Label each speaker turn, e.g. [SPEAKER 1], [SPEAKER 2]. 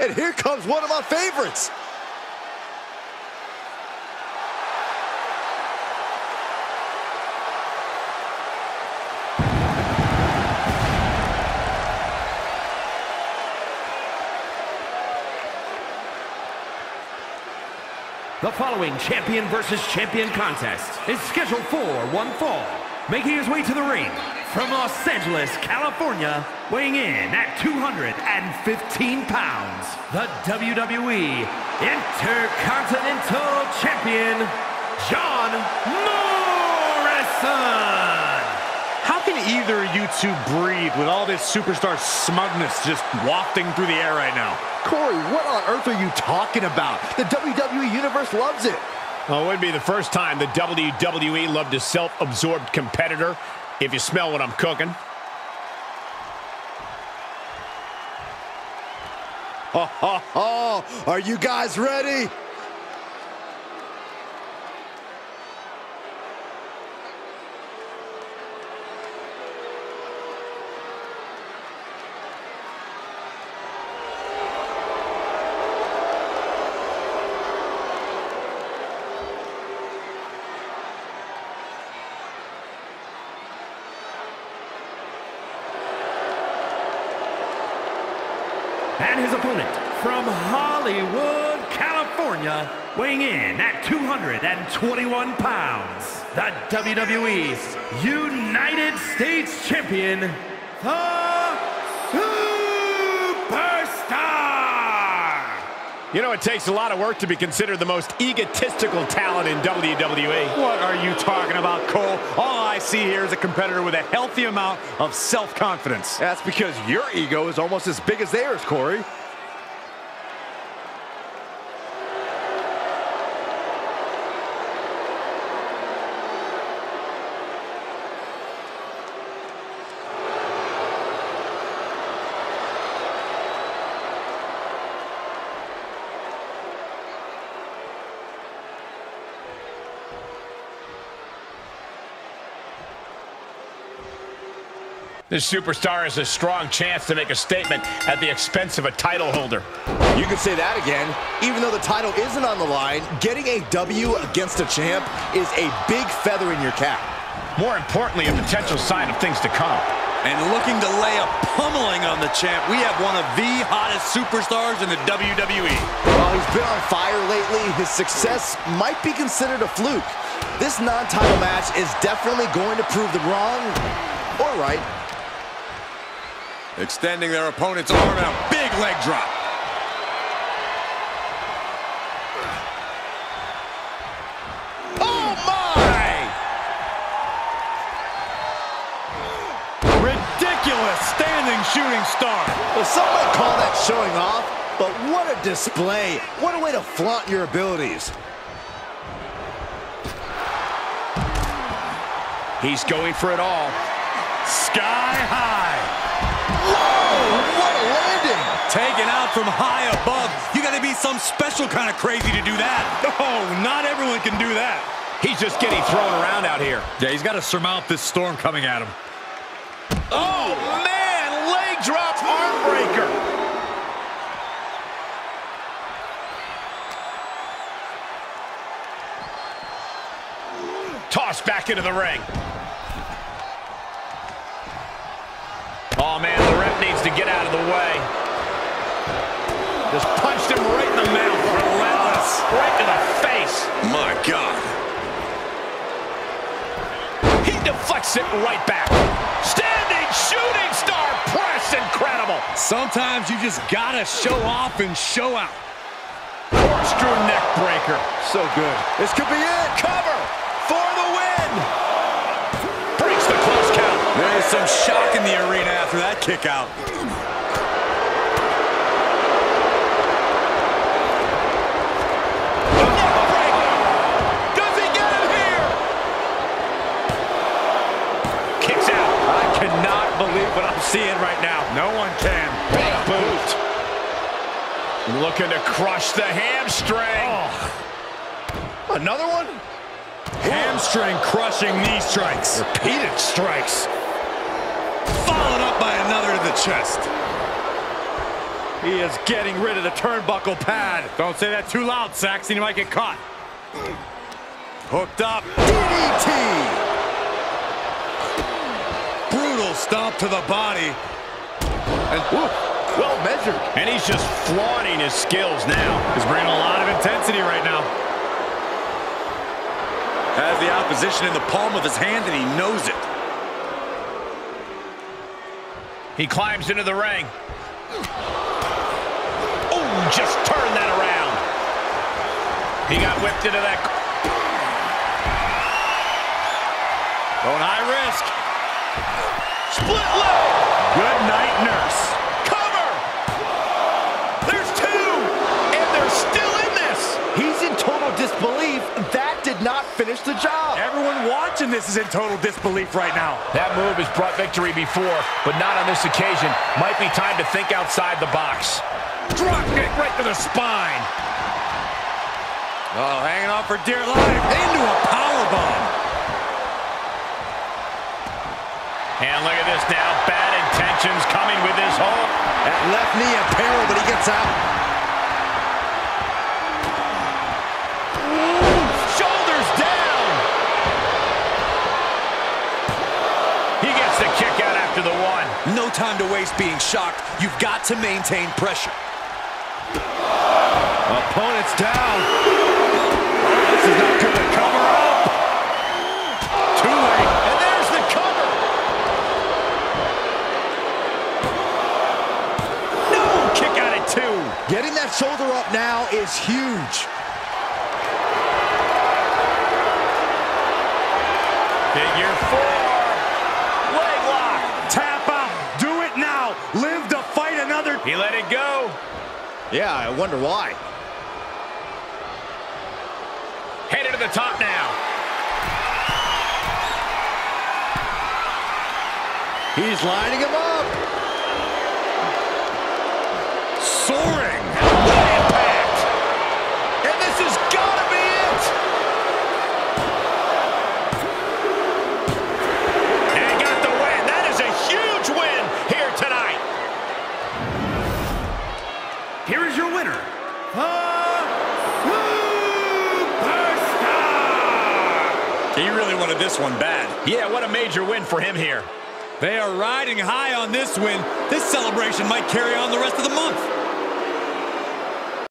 [SPEAKER 1] And here comes one of my favorites.
[SPEAKER 2] The following champion versus champion contest is scheduled for one fall. Making his way to the ring from Los Angeles, California, weighing in at 215 pounds, the WWE Intercontinental Champion, John Morrison.
[SPEAKER 3] How can either of you two breathe with all this superstar smugness just wafting through the air right now?
[SPEAKER 1] Corey, what on earth are you talking about? The WWE Universe loves it.
[SPEAKER 4] Well, it wouldn't be the first time the WWE loved a self-absorbed competitor, if you smell what I'm cooking.
[SPEAKER 1] Ha! Are you guys ready?
[SPEAKER 2] And his opponent from Hollywood, California, weighing in at 221 pounds, the WWE's United States Champion, the
[SPEAKER 4] You know, it takes a lot of work to be considered the most egotistical talent in WWE.
[SPEAKER 3] What are you talking about, Cole? All I see here is a competitor with a healthy amount of self-confidence.
[SPEAKER 1] That's because your ego is almost as big as theirs, Corey.
[SPEAKER 4] This superstar has a strong chance to make a statement at the expense of a title holder.
[SPEAKER 1] You could say that again. Even though the title isn't on the line, getting a W against a champ is a big feather in your cap.
[SPEAKER 4] More importantly, a potential sign of things to come.
[SPEAKER 5] And looking to lay a pummeling on the champ, we have one of the hottest superstars in the WWE.
[SPEAKER 1] While he's been on fire lately, his success might be considered a fluke. This non-title match is definitely going to prove them wrong or right.
[SPEAKER 5] Extending their opponent's arm out. Big leg drop.
[SPEAKER 1] Oh my!
[SPEAKER 3] Ridiculous standing shooting star.
[SPEAKER 1] Well, some might call that showing off, but what a display. What a way to flaunt your abilities.
[SPEAKER 4] He's going for it all.
[SPEAKER 3] Sky high.
[SPEAKER 1] Whoa, what a landing!
[SPEAKER 5] Taken out from high above. You got to be some special kind of crazy to do that.
[SPEAKER 3] Oh, not everyone can do that.
[SPEAKER 4] He's just getting thrown around out here.
[SPEAKER 3] Yeah, he's got to surmount this storm coming at him.
[SPEAKER 4] Oh, man! Leg drop arm breaker. Tossed back into the ring. To get out of the way. Just punched him right in the mouth. Relentless. Right to the face.
[SPEAKER 5] My God.
[SPEAKER 4] He deflects it right back. Standing shooting star press. Incredible.
[SPEAKER 5] Sometimes you just got to show off and show out.
[SPEAKER 4] Corkscrew neck breaker.
[SPEAKER 1] So good. This could be it.
[SPEAKER 4] Cover
[SPEAKER 5] There is some shock in the arena after that kick out.
[SPEAKER 4] Oh, Does he get him here? Kicks.
[SPEAKER 3] I cannot believe what I'm seeing right now. No one can.
[SPEAKER 4] Big boot. Looking to crush the hamstring. Oh.
[SPEAKER 1] Another one?
[SPEAKER 3] Hamstring crushing knee strikes.
[SPEAKER 1] Repeated strikes.
[SPEAKER 5] Chest. He is getting rid of the turnbuckle pad. Don't say that too loud, Saxton. You might get caught. Hooked up.
[SPEAKER 1] DDT!
[SPEAKER 5] Brutal stomp to the body.
[SPEAKER 1] And, well measured.
[SPEAKER 4] And he's just flaunting his skills now.
[SPEAKER 3] He's bringing a lot of intensity right now.
[SPEAKER 5] Has the opposition in the palm of his hand, and he knows it.
[SPEAKER 4] He climbs into the ring. Oh, just turn that around. He got whipped into that.
[SPEAKER 5] Going high risk.
[SPEAKER 4] Split leg.
[SPEAKER 3] Good night, nurse.
[SPEAKER 4] Cover. There's two. And they're still in this.
[SPEAKER 1] He's in total disbelief. That did not finish the job.
[SPEAKER 3] Watching this is in total disbelief right now.
[SPEAKER 4] That move has brought victory before, but not on this occasion. Might be time to think outside the box. Drop kick right to the spine.
[SPEAKER 5] Oh, hanging on for dear life. Into a power bomb.
[SPEAKER 4] And look at this now. Bad intentions coming with this hold.
[SPEAKER 1] That left knee a peril, but he gets out.
[SPEAKER 5] Time to waste being shocked. You've got to maintain pressure.
[SPEAKER 1] Opponent's down.
[SPEAKER 3] This is not going to cover up. Too late.
[SPEAKER 4] And there's the cover. No, kick out at two.
[SPEAKER 1] Getting that shoulder up now is huge.
[SPEAKER 4] Figure four. Leg lock.
[SPEAKER 3] Tap out. Do it now. Live to fight another.
[SPEAKER 4] He let it go.
[SPEAKER 1] Yeah, I wonder why.
[SPEAKER 4] Headed to the top now.
[SPEAKER 1] He's lining him up.
[SPEAKER 5] Soaring. He really wanted this one bad.
[SPEAKER 4] Yeah, what a major win for him here.
[SPEAKER 5] They are riding high on this win. This celebration might carry on the rest of the month.